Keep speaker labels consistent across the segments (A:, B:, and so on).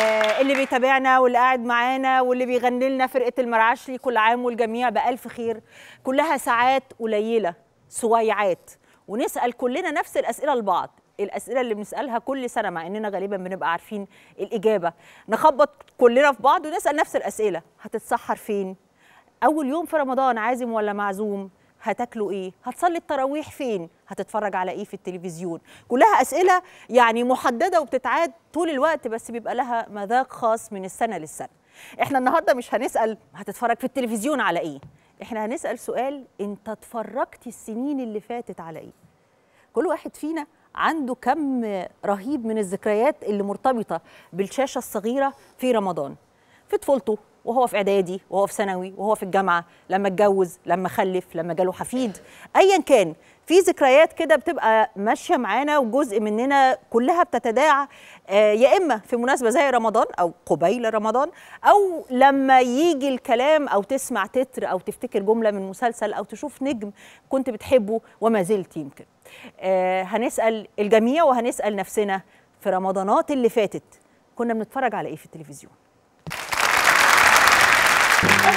A: آه، اللي بيتابعنا واللي قاعد معانا واللي بيغني لنا فرقة المرعشلي كل عام والجميع بألف خير. كلها ساعات قليلة سويعات ونسأل كلنا نفس الأسئلة لبعض الأسئلة اللي بنسألها كل سنة مع إننا غالبا بنبقى عارفين الإجابة. نخبط كلنا في بعض ونسأل نفس الأسئلة. هتتسحر فين؟ أول يوم في رمضان عازم ولا معزوم؟ هتاكلوا إيه؟ هتصلي التراويح فين؟ هتتفرج على إيه في التلفزيون؟ كلها أسئلة يعني محددة وبتتعاد طول الوقت بس بيبقى لها مذاق خاص من السنة للسنة. إحنا النهارده مش هنسأل هتتفرج في التلفزيون على إيه. إحنا هنسأل سؤال أنت اتفرجت السنين اللي فاتت على إيه. كل واحد فينا عنده كم رهيب من الذكريات اللي مرتبطة بالشاشة الصغيرة في رمضان. في طفولته وهو في إعدادي وهو في ثانوي وهو في الجامعة لما اتجوز لما خلف لما جاله حفيد ايا كان. في ذكريات كده بتبقى ماشية معانا وجزء مننا كلها بتتداعى آه، يا إما في مناسبة زي رمضان أو قبيل رمضان أو لما يجي الكلام أو تسمع تتر أو تفتكر جملة من مسلسل أو تشوف نجم كنت بتحبه وما زلت يمكن. آه، هنسأل الجميع وهنسأل نفسنا في رمضانات اللي فاتت كنا بنتفرج على إيه في التلفزيون؟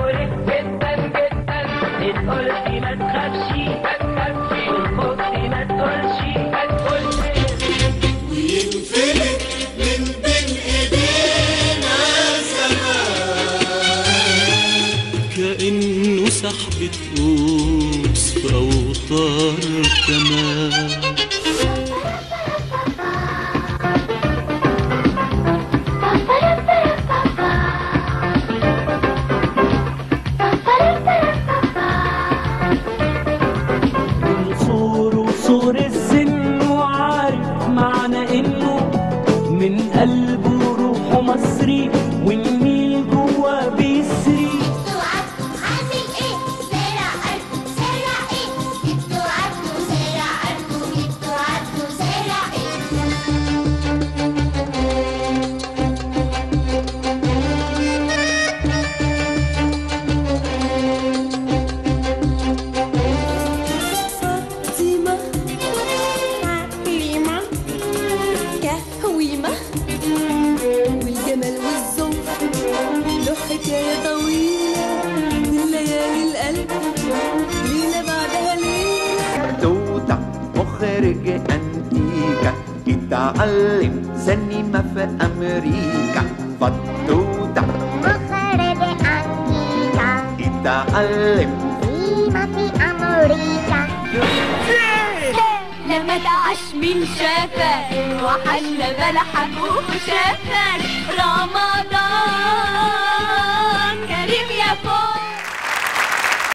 B: مريح جدا جدا. إن قلت ما تخافش ما تخافش. خفت ما تقولش ما تقولش.
C: وينفلت من بين إيدينا زمان كأنه سحبة قوس في أوتار كمان
D: مخرج أنتيكا. إتعلم سينما في أمريكا. فتوتة
E: مخرج أمريكا
D: إتعلم.
E: سيما في أمريكا.
F: لما تعش من شافك وحل بلحك وشافك رمضان.